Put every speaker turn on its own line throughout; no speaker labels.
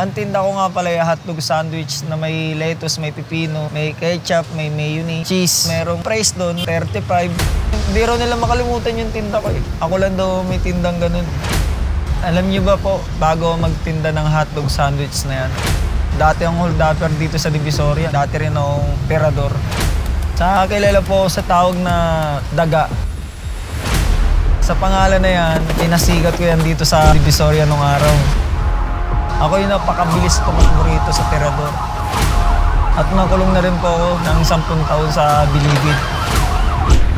Ang ko nga pala yung hotdog sandwich na may lettuce, may pipino, may ketchup, may mayonnaise, cheese. Merong price doon, 35. Hindi raw nila makalimutan yung tinda ko eh. Ako lang daw may tindang ganun. Alam niyo ba po, bago magtinda ng hotdog sandwich na yan, dati ang hold upper dito sa Divisoria, dati rin akong perador. Sa kilala po sa tawag na daga. Sa pangalan na yan, pinasigat ko yan dito sa Divisoria nung araw. Ako yung napakabilis tumakbo rito sa Tirador. At nakulong na rin po ako ng 10 taon sa Bilibid.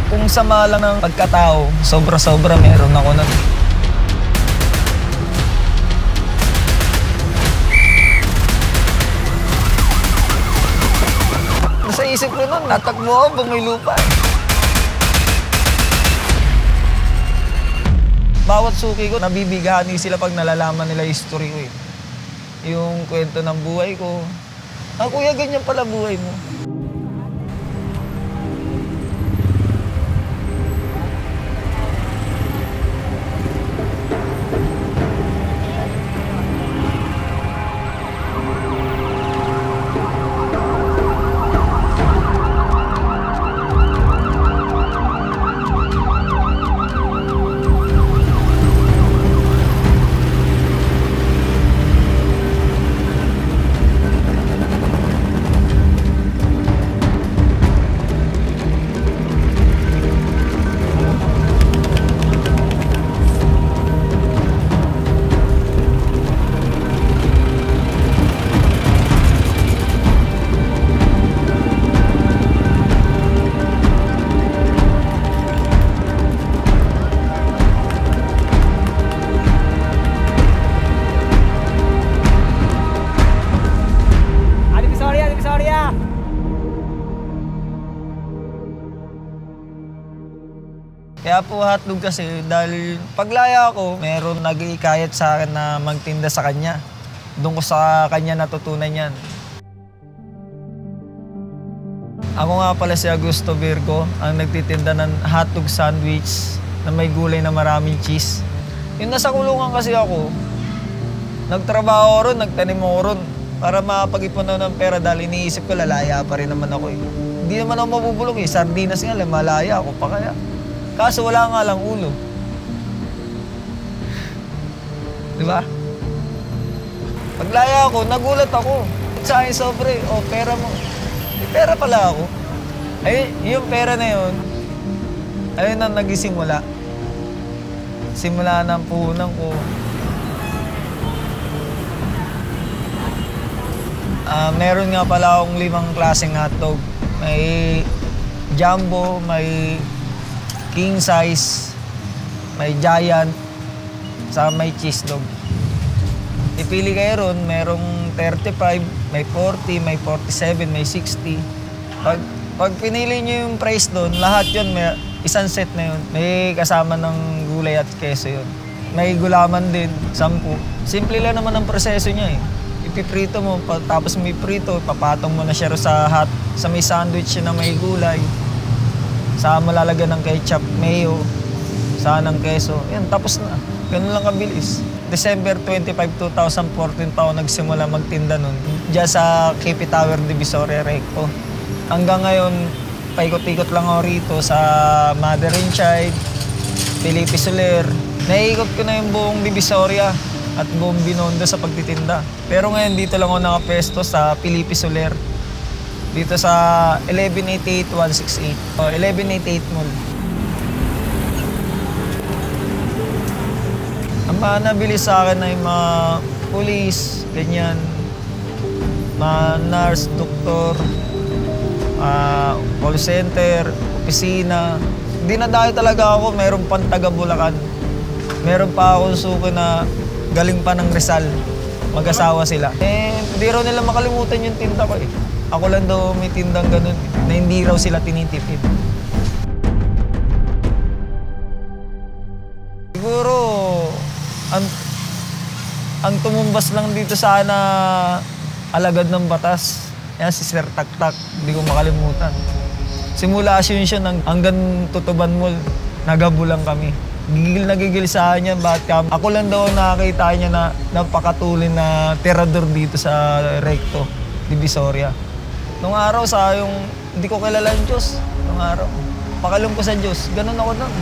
Kung sama lang ng pagkatao, sobra-sobra meron ako na. Nasa isip ko nun, natakbo ako pag may lupa. bawat suki ko, nabibigani sila pag nalalaman nila history ko eh. Yung kwento ng buhay ko. Ah, kuya, ganyan pala buhay mo. Kaya po hotdog kasi dahil paglaya ko, meron nag-iikayat sa akin na magtinda sa kanya. Doon ko sa kanya natutunan yan. Ako nga pala si Augusto Virgo, ang nagtitinda ng hotdog sandwich na may gulay na maraming cheese. Yung nasa kulungan kasi ako, nagtrabaho ron, nagtanim ako ron para makapag-ipon ng pera dahil iniisip ko lalaya pa rin naman ako eh. Hindi naman ako mabubulong eh, sardinas nga malaya ako pa kaya. Kaso wala nga lang ulo. Di ba? Paglaya ako, nagulat ako. Sa akin sobre, oh, pera mo. May pera pala ako. Ay, yung pera na yun, ayun ang nagisimula. Simula ng puhunan ko. Ah, meron nga pala akong limang klaseng hotdog. May jumbo, may king size, may giant, sa may cheese dog. Ipili kayo ron, merong 35, may 40, may 47, may 60. Pag, pag pinili nyo yung price doon, lahat yun, may isang set na yun. May kasama ng gulay at keso yun. May gulaman din, 10. Simple lang naman ang proseso niya eh. Ipiprito mo, tapos may prito, papatong mo na siya sa hot, sa may sandwich na may gulay. Saan mo lalagyan ng ketchup, mayo, saan ng keso. Yan, tapos na. Ganun lang kabilis. December 25, 2014 pa ako nagsimula magtinda nun. Diyan sa KP Tower Divisoria Recto. Hanggang ngayon, paikot-ikot lang ako rito sa Mother and Child, Felipe Soler. Naiikot ko na yung buong Divisoria at buong Binondo sa pagtitinda. Pero ngayon dito lang ako nakapesto sa Felipe Soler. Dito sa 1188168. O, 1188 Mall. Ang mga nabili sa akin ay mga police, ganyan. Mga nurse, doktor, ah, call center, opisina. Dinadayo talaga ako, meron pang taga Bulacan. Meron pa akong suko na galing pa ng Rizal. Mag-asawa sila. Eh, hindi nila makalimutan yung tinda ko eh. Ako lang daw may tindang ganun eh, na hindi raw sila tinitipid. Siguro, ang, ang tumumbas lang dito sana alagad ng batas. Yan si Sir Taktak, hindi ko makalimutan. Simula Asuncion hang- hanggang Tutuban Mall, nagabulang kami. Gigil na gigil sa kanya, bakit ka? Ako lang daw nakakita niya na napakatulin na tirador dito sa Recto, Divisoria. Nung araw sa yung hindi ko kilala yung Diyos. Nung araw. Pakalong ko sa Diyos. Ganun ako nun.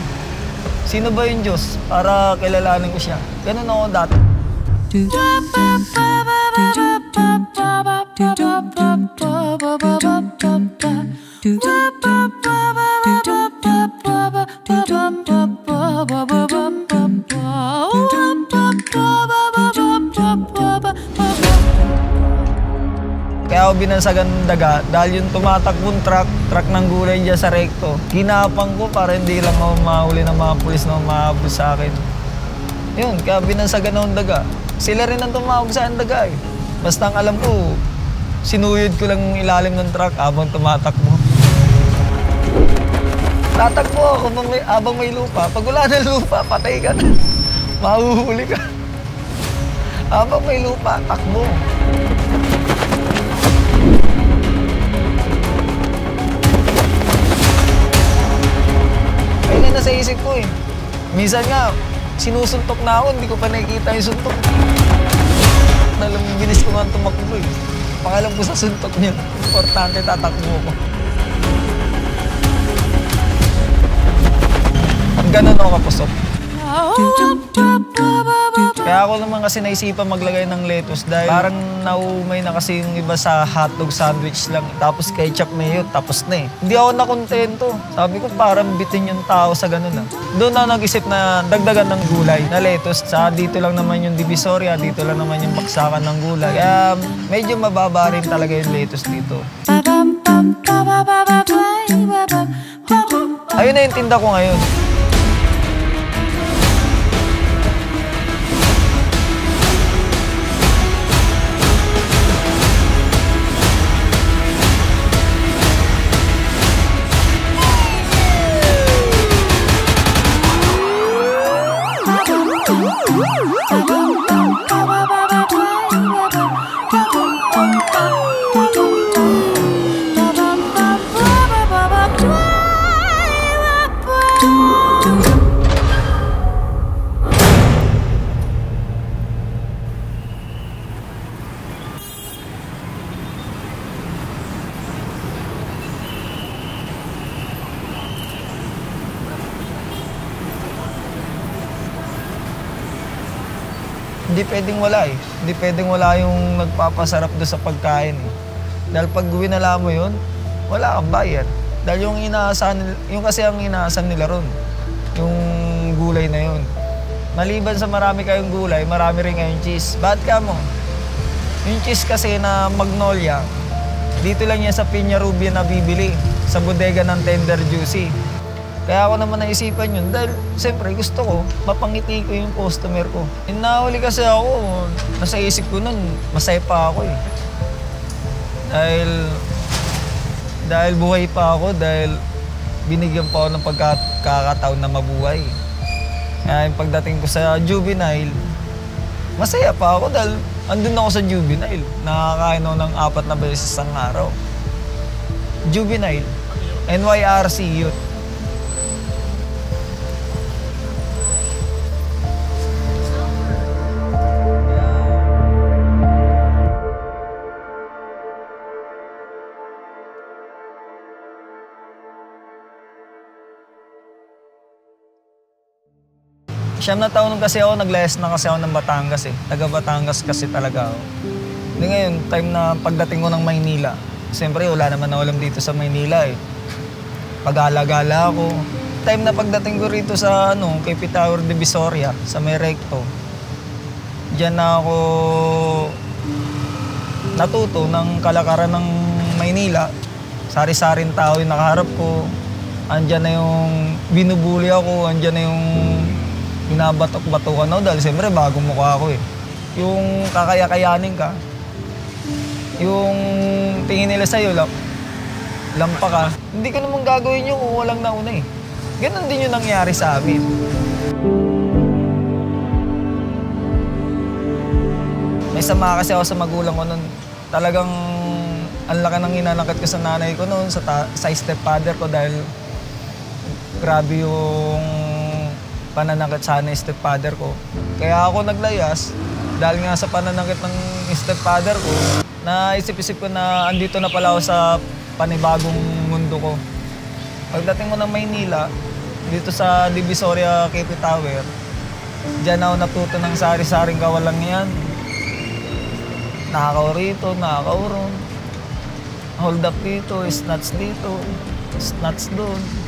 Sino ba yung Diyos? Para kilalanin ko siya. Ganun ako dati. Kaya ako binansagan ng daga dahil yung tumatakbong truck, truck ng gulay dyan sa rekto. Ginapang ko para hindi lang ako mahuli ng mga pulis na umahabol sa akin. Yun, kaya binansagan ng daga. Sila rin ang tumawag sa daga eh. Basta ang alam ko, sinuyod ko lang ilalim ng truck habang tumatakbo. Tatakbo ako habang may, habang may lupa. Pag wala ng lupa, patay ka na. Mahuhuli ka. Habang may lupa, takbo. Ayun na nasa isip ko eh. Minsan nga, sinusuntok na ako, hindi ko pa nakikita yung suntok. Nalang bilis ko nga tumakbo eh. Pangalam ko sa suntok niya, importante tatakbo ko. Ganun ako kapusok. Kaya ako naman kasi naisipan maglagay ng lettuce dahil parang naumay na kasi yung iba sa hotdog sandwich lang. Tapos ketchup mayo, tapos na eh. Hindi ako nakontento. Sabi ko parang bitin yung tao sa ganun ah. Doon ako nag-isip na dagdagan ng gulay na lettuce. Sa dito lang naman yung divisoria, dito lang naman yung baksakan ng gulay. Kaya medyo mababa rin talaga yung lettuce dito. Ayun na yung tinda ko ngayon. Hindi pwedeng wala eh. Hindi pwedeng wala yung nagpapasarap doon sa pagkain eh. Dahil pag winala mo yun, wala kang bayad. Dahil yung inaasahan, yung kasi ang inaasahan nila ron, yung gulay na yun. Maliban sa marami kayong gulay, marami rin kayong cheese. Ba't ka mo? Yung cheese kasi na magnolia, dito lang yan sa Piña Rubia na bibili, sa bodega ng Tender Juicy. Kaya ako naman naisipan yun dahil siyempre gusto ko, mapangiti ko yung customer ko. Eh, nahuli kasi ako, nasa isip ko nun, masaya pa ako eh. Dahil, dahil buhay pa ako, dahil binigyan pa ako ng pagkakataon na mabuhay. Kaya yung pagdating ko sa juvenile, masaya pa ako dahil andun ako sa juvenile. Nakakain ako ng apat na beses sa araw. Juvenile, NYRC Youth. Siyam na taon kasi ako, naglayas na kasi ako ng Batangas eh. Taga Batangas kasi talaga ako. Hindi ngayon, time na pagdating ko ng Maynila, siyempre wala naman na alam dito sa Maynila eh. Pag-alagala ako. Time na pagdating ko rito sa ano, kay Tower de Visoria, sa may diyan na ako natuto ng kalakaran ng Maynila. Sari-saring tao yung nakaharap ko. Andyan na yung binubuli ako, andyan na yung binabatok-batukan ako dahil siyempre bagong mukha ako eh. Yung kakaya-kayanin ka, yung tingin nila sa'yo, lam lampa ka, hindi ko naman gagawin yun kung walang nauna eh. Ganon din yung nangyari sa amin. May sama kasi ako sa magulang ko noon. Talagang ang laki ng inanakit ko sa nanay ko noon, sa, sa stepfather ko dahil grabe yung pananakit sana stepfather ko. Kaya ako naglayas dahil nga sa pananakit ng stepfather ko, naisip-isip ko na andito na pala ako sa panibagong mundo ko. Pagdating ko ng Maynila, dito sa Divisoria Cape Tower, diyan ako natuto ng sari-saring kawalang yan. Nakakaw rito, nakakaw ron. Hold up dito, snatch dito, snatch doon.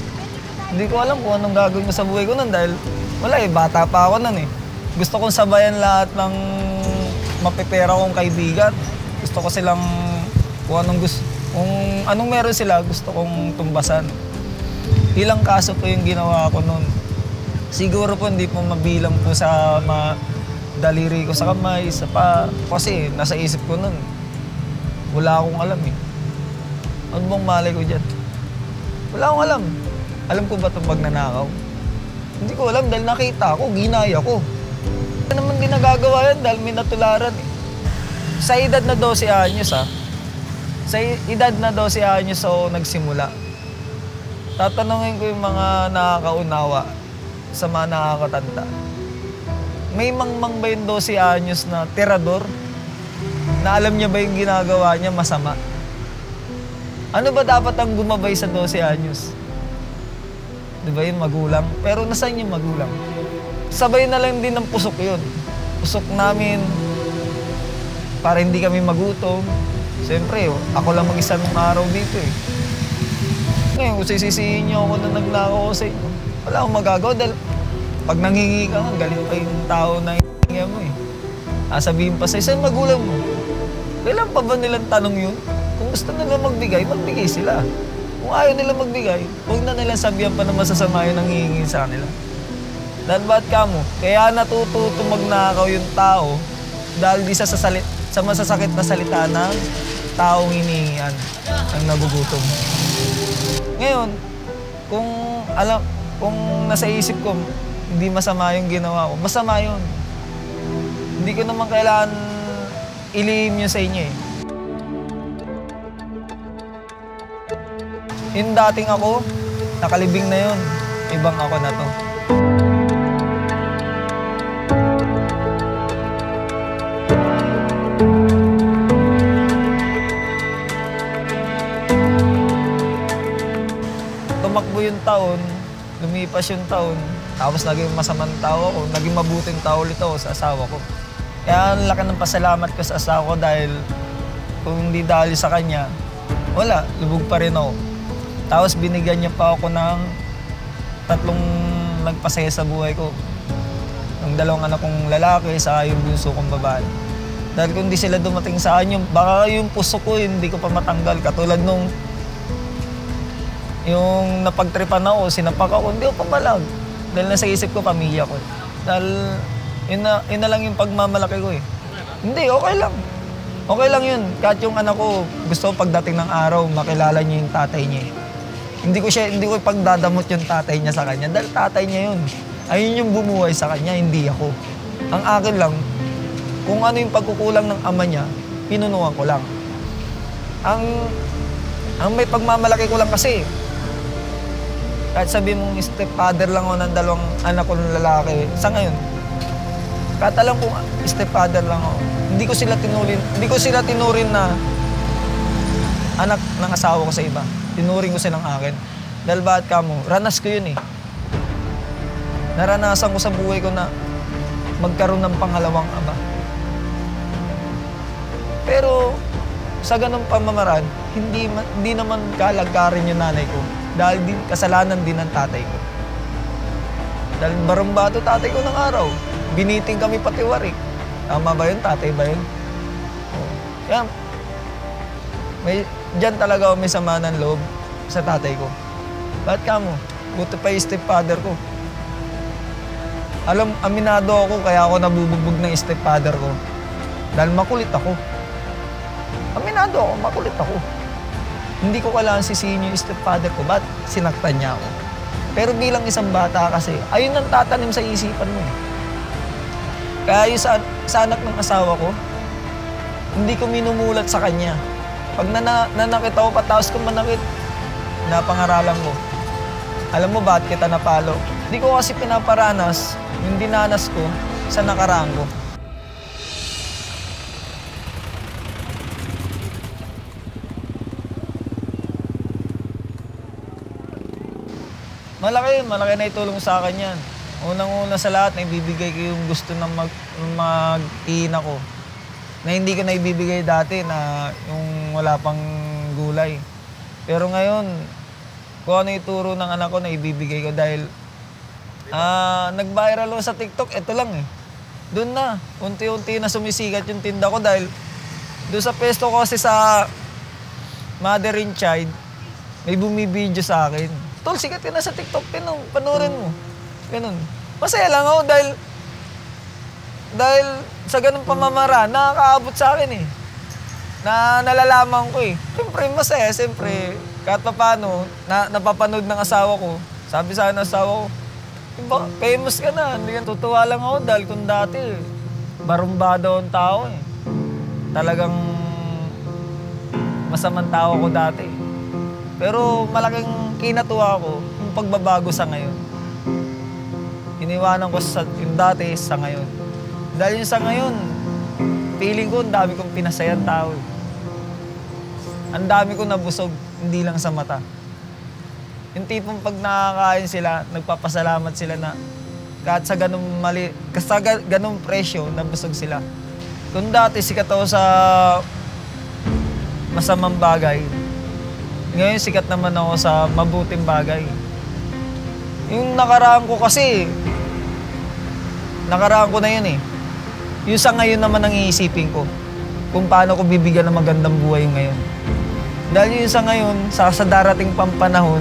Hindi ko alam kung anong gagawin ko sa buhay ko nun dahil wala eh, bata pa ako nun eh. Gusto kong sabayan lahat ng mapipera kong kaibigan. Gusto ko silang kung anong gusto, kung anong meron sila, gusto kong tumbasan. Ilang kaso po yung ginawa ko nun. Siguro po hindi po mabilang po sa ma daliri ko sa kamay, sa pa. Kasi nasa isip ko nun, wala akong alam eh. Ano bang malay ko dyan? Wala akong alam. Alam ko ba itong magnanakaw? Hindi ko alam dahil nakita ko, ginaya ko. Ano naman din nagagawa yan dahil may natularan eh. Sa edad na 12 anyos ah, sa edad na 12 anyos ako nagsimula. Tatanungin ko yung mga nakakaunawa sa mga nakakatanda. May mangmang ba yung 12 anyos na tirador? Na alam niya ba yung ginagawa niya masama? Ano ba dapat ang gumabay sa 12 anyos? Di ba yung magulang? Pero nasaan yung magulang? Sabay na lang din ng pusok yun. Pusok namin para hindi kami magutom. Siyempre, ako lang mag-isa nung araw dito eh. Ngayon, kung sisisihin niyo ako na naglako ko sa inyo, wala akong magagawa dahil pag nangingi ka galit pa yung tao na hiningi mo eh. Sasabihin pa sa'yo, saan magulang mo? Kailan pa ba nilang tanong yun? Kung gusto nila magbigay, magbigay sila. Kung ayaw nila magbigay, huwag na nilang sabihan pa na masasama yun ang hihingi sa kanila. Dahil ba't ka mo? Kaya natututo magnakaw yung tao dahil di sa, sasalit, sa masasakit na salita ng taong hinihingian ang nagugutom. Ngayon, kung alam, kung nasa isip ko, hindi masama yung ginawa ko, masama yun. Hindi ko naman kailangan ilihim yun sa inyo eh. Yung dating ako, nakalibing na yun. Ibang ako na to. Tumakbo yung taon, lumipas yung taon, tapos naging masamang tao ako, naging mabuting tao ulit ako sa asawa ko. Kaya ang laki ng pasalamat ko sa asawa ko dahil kung hindi dahil sa kanya, wala, lubog pa rin ako. Tapos binigyan niya pa ako ng tatlong nagpasaya sa buhay ko. Yung dalawang anak kong lalaki, sa yung bunso kong babae. Dahil kung hindi sila dumating sa akin, yung, baka yung puso ko hindi ko pa matanggal. Katulad nung yung napagtripan ako, sinapak ako, hindi ako pabalag. Dahil nasa isip ko, pamilya ko. Dahil yun na, yun na lang yung pagmamalaki ko eh. Hindi, okay lang. Okay lang yun. Kahit yung anak ko, gusto pagdating ng araw, makilala niya yung tatay niya eh. Hindi ko siya, hindi ko pagdadamot yung tatay niya sa kanya dahil tatay niya yun. Ayun yung bumuhay sa kanya, hindi ako. Ang akin lang, kung ano yung pagkukulang ng ama niya, pinunuhan ko lang. Ang, ang may pagmamalaki ko lang kasi, kahit sabi mong stepfather lang ako ng dalawang anak ko ng lalaki, sa ngayon, kahit alam kong stepfather lang ako, hindi ko sila tinurin, hindi ko sila tinurin na anak ng asawa ko sa iba. Tinuring ko silang akin. Dahil bakit ka mo? Ranas ko yun eh. Naranasan ko sa buhay ko na magkaroon ng pangalawang ama. Pero sa ganong pamamaraan, hindi, hindi naman kalagkarin yung nanay ko. Dahil din, kasalanan din ng tatay ko. Dahil barumbato tatay ko ng araw. Biniting kami pati warik. Tama ba yun? Tatay ba yun? Yan. May, dyan talaga ako may sama ng loob sa tatay ko. Ba't ka mo? Buti pa yung stepfather ko. Alam, aminado ako kaya ako nabubugbog ng stepfather ko. Dahil makulit ako. Aminado ako, makulit ako. Hindi ko kailangan sisihin yung stepfather ko. Ba't sinaktan niya ako? Pero bilang isang bata kasi, ayun ang tatanim sa isipan mo. eh. Kaya yung sa, sa anak ng asawa ko, hindi ko minumulat sa kanya. Pag nana, nanakit ako, pataos ko manakit, napangaralan ko. Alam mo bakit kita napalo? Hindi ko kasi pinaparanas yung dinanas ko sa nakaraan ko. Malaki, malaki na itulong sa akin yan. Unang-una sa lahat, naibibigay ko yung gusto ng mag, mag-iina ko. Na hindi ko naibibigay dati na yung wala pang gulay. Pero ngayon, kung ano ituro ng anak ko na ibibigay ko dahil ah nag-viral sa TikTok, ito lang eh. Doon na, unti-unti na sumisikat yung tinda ko dahil doon sa pesto ko kasi sa mother and child, may bumibideo sa akin. Tol, sikat ka na sa TikTok, pinong, panoorin mo. Ganun. Masaya lang ako dahil dahil sa ganung pamamara, nakakaabot sa akin eh. Na nalalaman ko eh. Siyempre, masaya. Siyempre, kahit pa paano, na, napapanood ng asawa ko. Sabi sa akin ng asawa ko, "Diba, famous ka na. Hindi ka tutuwa lang ako dahil kung dati, barumbado ang tao eh. Talagang masamang tao ko dati. Pero malaking kinatuwa ko yung pagbabago sa ngayon. Iniwanan ko sa yung dati sa ngayon. Dahil sa ngayon, feeling ko ang dami kong pinasayang tao. Ang dami ko nabusog, hindi lang sa mata. Yung tipong pag nakakain sila, nagpapasalamat sila na kahit sa ganung mali, sa ga- ganung presyo, nabusog sila. Kung dati sikat ako sa masamang bagay, ngayon sikat naman ako sa mabuting bagay. Yung nakaraan ko kasi, nakaraan ko na yun eh. Yung sa ngayon naman ang iisipin ko. Kung paano ko bibigyan ng magandang buhay ngayon. Dahil yung sa ngayon, sa, sa darating pang panahon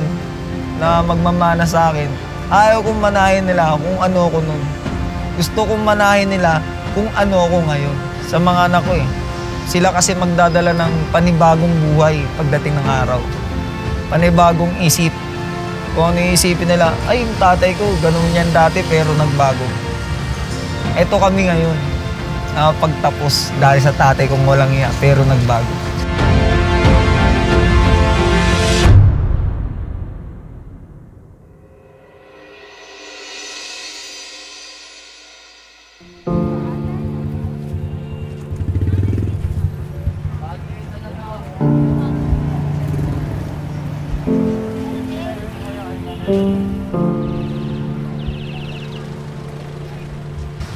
na magmamana sa akin, ayaw kong manahin nila kung ano ako nun. Gusto kong manahin nila kung ano ako ngayon. Sa mga anak ko eh. Sila kasi magdadala ng panibagong buhay pagdating ng araw. Panibagong isip. Kung ano yung isipin nila, ay yung tatay ko, ganun yan dati pero nagbago. Eto kami ngayon na pagtapos dahil sa tatay kong walang iya pero nagbago.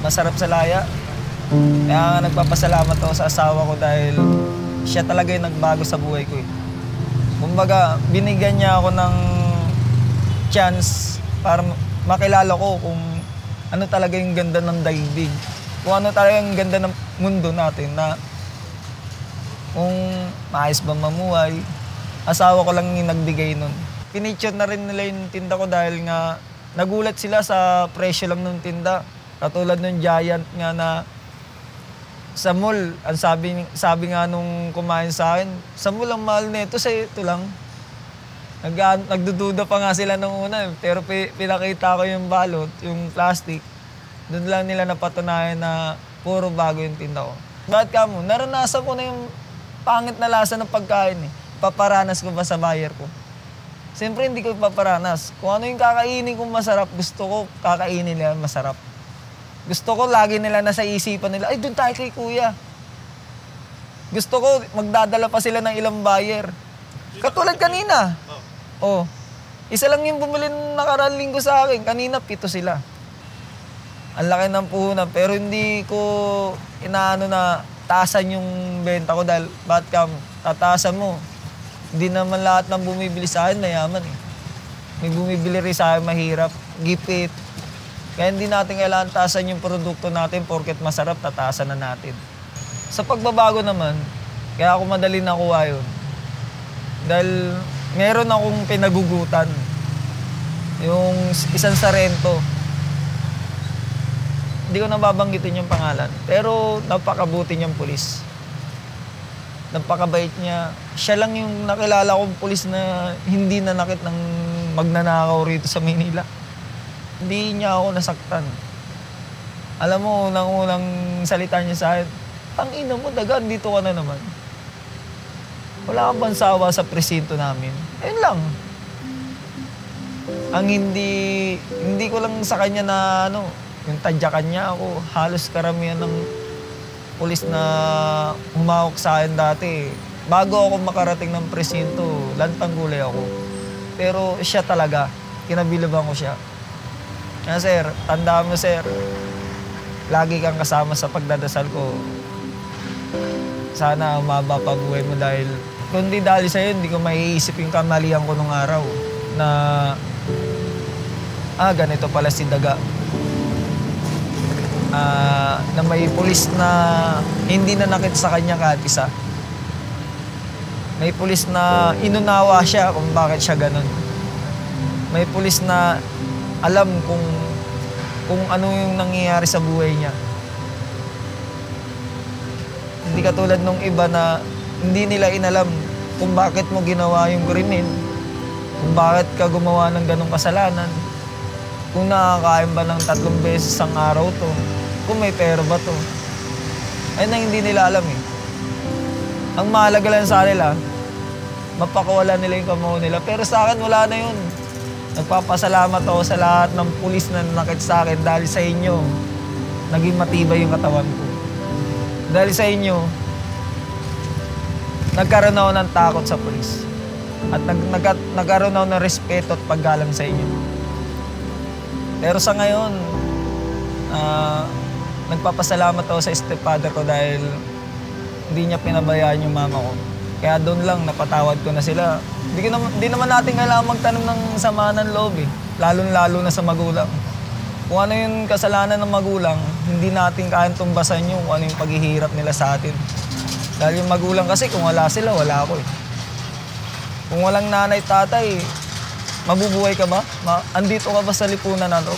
Masarap sa laya. Kaya nga nagpapasalamat ako sa asawa ko dahil siya talaga yung nagbago sa buhay ko eh. Kumbaga, binigyan niya ako ng chance para makilala ko kung ano talaga yung ganda ng daigdig. Kung ano talaga yung ganda ng mundo natin na kung maayos ba mamuhay. Asawa ko lang yung nagbigay nun. Pinicture na rin nila yung tinda ko dahil nga nagulat sila sa presyo lang ng tinda. Katulad ng giant nga na sa mall, ang sabi, sabi nga nung kumain sa akin, sa mall ang mahal nito, sa ito lang. Nag, nagdududa pa nga sila nung una, eh. pero pi- pinakita ko yung balot, yung plastic. Doon lang nila napatunayan na puro bago yung tinda ko. Bakit ka mo? Naranasan ko na yung pangit na lasa ng pagkain eh. Paparanas ko ba sa buyer ko? Siyempre hindi ko paparanas. Kung ano yung kakainin kong masarap, gusto ko kakainin nila masarap. Gusto ko lagi nila nasa isipan nila, ay doon tayo kay kuya. Gusto ko magdadala pa sila ng ilang buyer. Katulad kanina. Oh. Isa lang yung bumili ng nakaraan linggo sa akin. Kanina, pito sila. Ang laki ng puhunan. Pero hindi ko inaano na taasan yung benta ko dahil ba't ka tataasan mo? Hindi naman lahat ng bumibili sa akin mayaman eh. May bumibili rin sa akin mahirap. Gipit. Kaya hindi natin kailangan taasan yung produkto natin porket masarap, tataasan na natin. Sa pagbabago naman, kaya ako madali nakuha yun. Dahil meron akong pinagugutan. Yung isang sarento. Hindi ko nababanggitin yung pangalan. Pero napakabuti niyang pulis. Napakabait niya. Siya lang yung nakilala kong pulis na hindi nanakit ng magnanakaw rito sa Manila. Hindi niya ako nasaktan. Alam mo, unang-unang salita niya sa akin, ang ina mo, dagan, dito ka na naman. Wala kang bansawa sa presinto namin. Ayun lang. Ang hindi, hindi ko lang sa kanya na ano, yung tadyakan niya ako, halos karamihan ng pulis na humawak sa akin dati. Bago ako makarating ng presinto, lantang gulay ako. Pero siya talaga, kinabilaban ko siya. Kaya sir, tandaan mo sir, lagi kang kasama sa pagdadasal ko. Sana umaba pa buhay mo dahil kung di dahil sa'yo, hindi ko maiisip yung kamalian ko nung araw na ah, ganito pala si Daga. Ah, na may pulis na hindi na nakit sa kanya kahit isa. May pulis na inunawa siya kung bakit siya ganun. May pulis na alam kung kung ano yung nangyayari sa buhay niya. Hindi katulad nung iba na hindi nila inalam kung bakit mo ginawa yung krimen, kung bakit ka gumawa ng ganong kasalanan, kung nakakain ba ng tatlong beses ang araw to, kung may pera ba to. Ayun ang hindi nila alam eh. Ang mahalaga lang sa kanila, mapakawala nila yung kamao nila. Pero sa akin, wala na yun. Nagpapasalamat ako sa lahat ng pulis na nakit sa akin dahil sa inyo, naging matibay yung katawan ko. Dahil sa inyo, nagkaroon ako ng takot sa pulis. At nag, nag, nagkaroon ako ng respeto at paggalang sa inyo. Pero sa ngayon, ah, nagpapasalamat ako sa stepfather ko dahil hindi niya pinabayaan yung mama ko. Kaya doon lang, napatawad ko na sila. Hindi, naman, hindi naman natin kailangan magtanong ng sama ng loob eh. Lalo-lalo na sa magulang. Kung ano yung kasalanan ng magulang, hindi natin kayang tumbasan yung kung ano yung paghihirap nila sa atin. Dahil yung magulang kasi, kung wala sila, wala ako eh. Kung walang nanay, tatay, mabubuhay ka ba? Ma- andito ka ba sa lipunan na to?